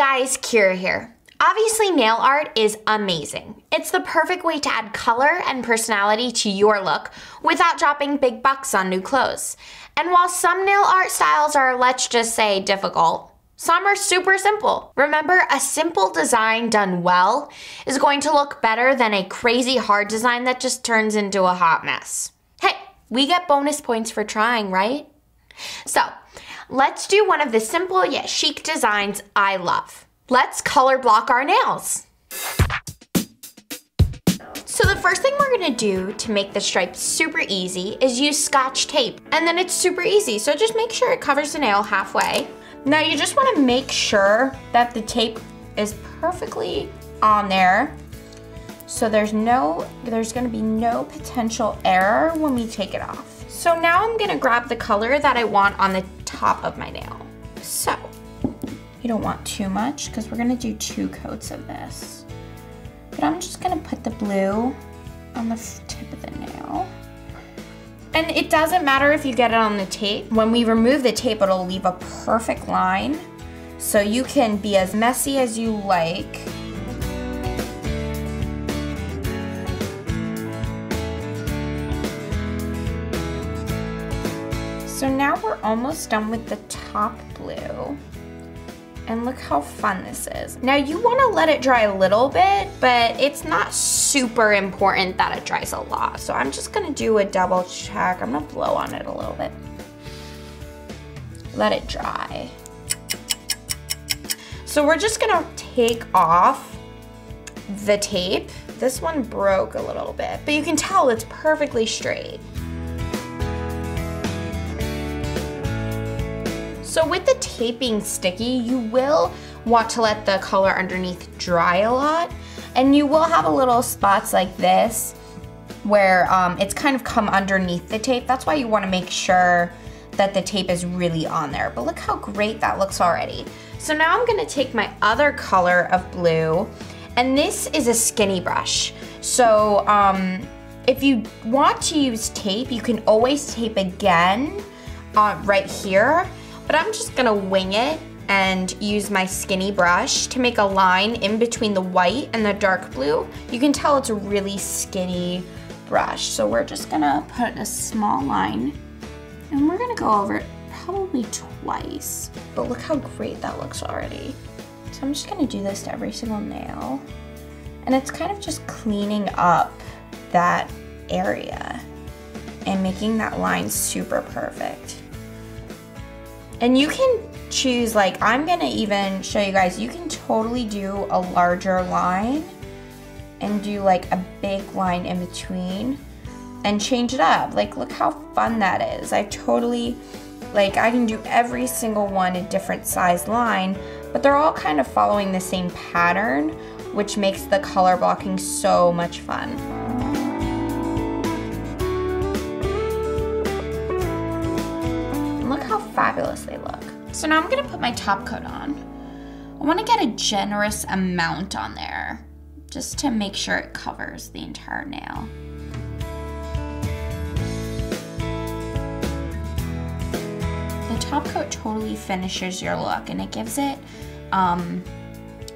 guys, Kyra here. Obviously, nail art is amazing. It's the perfect way to add color and personality to your look without dropping big bucks on new clothes. And while some nail art styles are, let's just say, difficult, some are super simple. Remember, a simple design done well is going to look better than a crazy hard design that just turns into a hot mess. Hey, we get bonus points for trying, right? So, let's do one of the simple yet chic designs I love. Let's color block our nails. So the first thing we're gonna do to make the stripes super easy is use scotch tape. And then it's super easy, so just make sure it covers the nail halfway. Now you just wanna make sure that the tape is perfectly on there so there's no, there's gonna be no potential error when we take it off. So now I'm gonna grab the color that I want on the top of my nail. So you don't want too much because we're gonna do two coats of this. But I'm just gonna put the blue on the tip of the nail. And it doesn't matter if you get it on the tape. When we remove the tape, it'll leave a perfect line. So you can be as messy as you like. So now we're almost done with the top blue. And look how fun this is. Now you wanna let it dry a little bit, but it's not super important that it dries a lot. So I'm just gonna do a double check. I'm gonna blow on it a little bit. Let it dry. So we're just gonna take off the tape. This one broke a little bit, but you can tell it's perfectly straight. So with the taping sticky, you will want to let the color underneath dry a lot. And you will have a little spots like this where um, it's kind of come underneath the tape. That's why you wanna make sure that the tape is really on there. But look how great that looks already. So now I'm gonna take my other color of blue, and this is a skinny brush. So um, if you want to use tape, you can always tape again uh, right here but I'm just gonna wing it and use my skinny brush to make a line in between the white and the dark blue. You can tell it's a really skinny brush. So we're just gonna put a small line and we're gonna go over it probably twice. But look how great that looks already. So I'm just gonna do this to every single nail. And it's kind of just cleaning up that area and making that line super perfect. And you can choose, like, I'm gonna even show you guys, you can totally do a larger line and do like a big line in between and change it up. Like, look how fun that is. I totally, like, I can do every single one a different size line, but they're all kind of following the same pattern, which makes the color blocking so much fun. Fabulous they look. So now I'm gonna put my top coat on. I wanna get a generous amount on there just to make sure it covers the entire nail. The top coat totally finishes your look and it gives it um,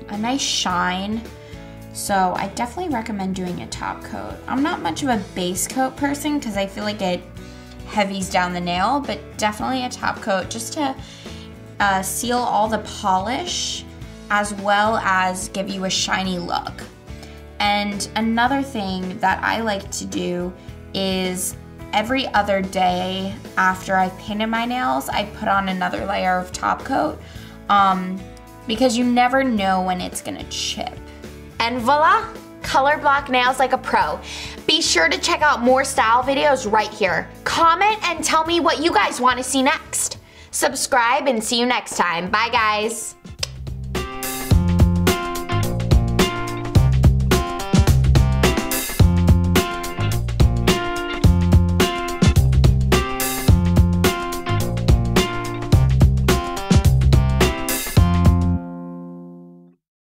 a nice shine. So I definitely recommend doing a top coat. I'm not much of a base coat person because I feel like it heavies down the nail, but definitely a top coat just to uh, seal all the polish as well as give you a shiny look. And another thing that I like to do is every other day after I've painted my nails, I put on another layer of top coat um, because you never know when it's gonna chip. And voila, color block nails like a pro. Be sure to check out more style videos right here. Comment and tell me what you guys want to see next. Subscribe and see you next time. Bye guys.